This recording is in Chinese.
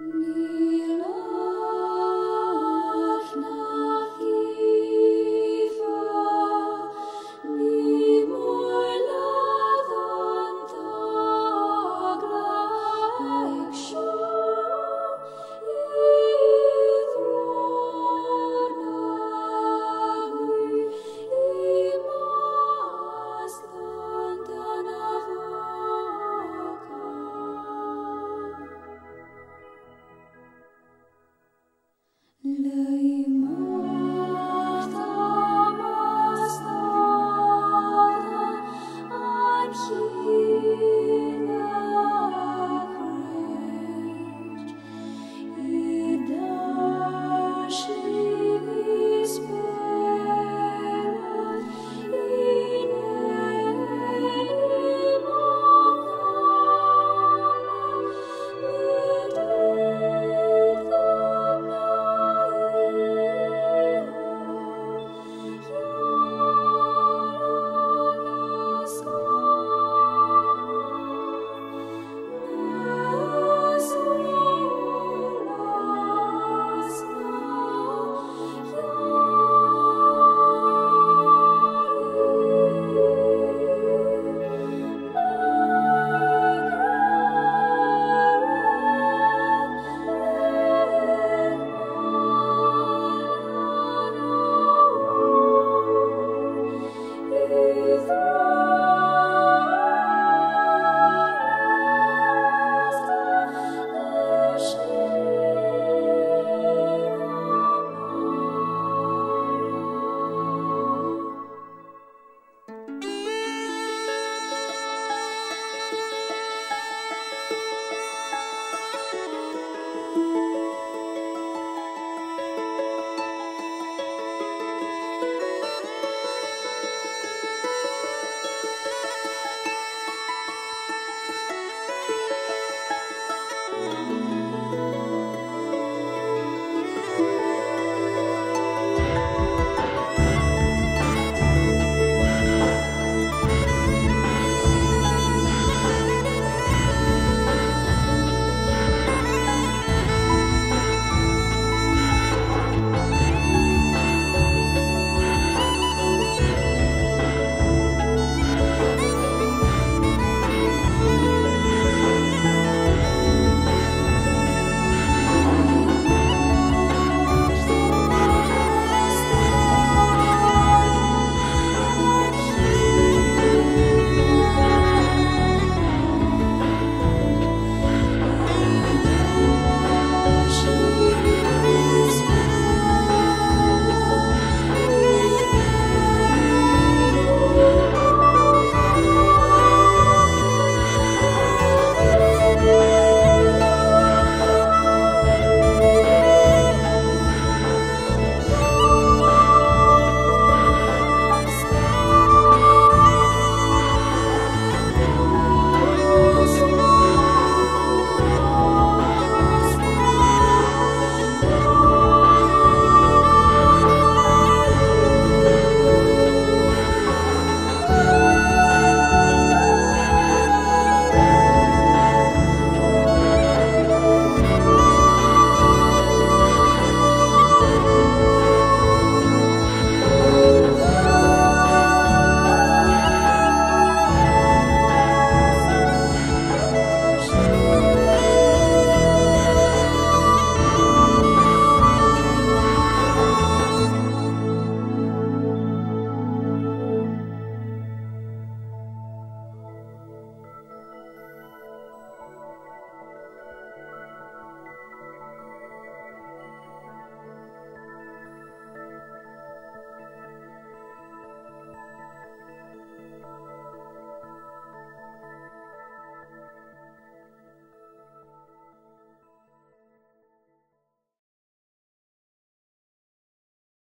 你。